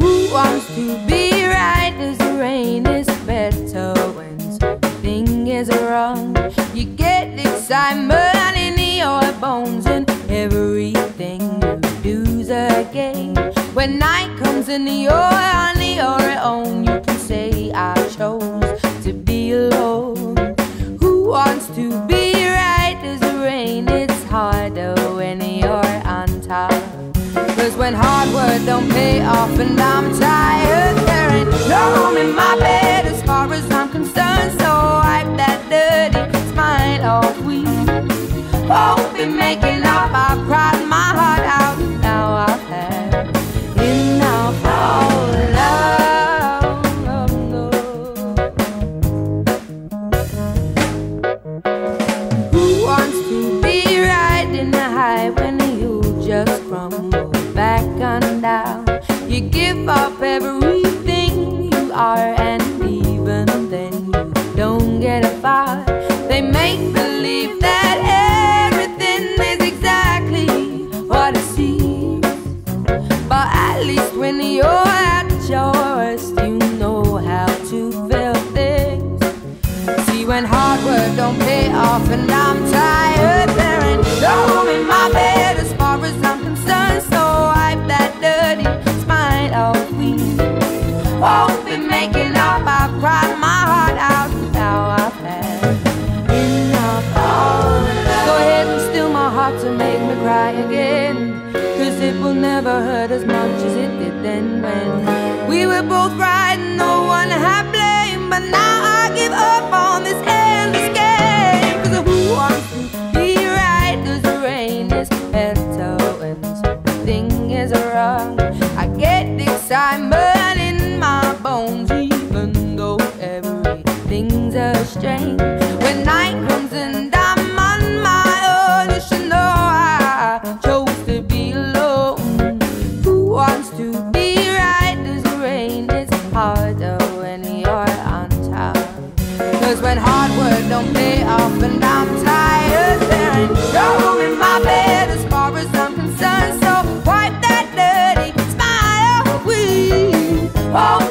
Who wants to be right as the rain is better when something is wrong? You get excitement in your bones and everything you do's a game. When night comes in your hard don't pay off and I'm tired, there ain't no room in my bed as far as I'm concerned. So wipe that dirty smile off. We won't be making up. I You give up everything you are, and even then you don't get a far. They make believe that everything is exactly what it seems. But at least when you're at your worst, you know how to feel things. See, when hard work don't pay off and I'm tired, there ain't no room in my bed start to make me cry again. Cause it will never hurt as much as it did then when we were both right and no one had blame. But now I give up on this endless game. Cause who wants to be right? Cause the rain is better when something is wrong. I get excitement in my bones, even though everything's a strain. 마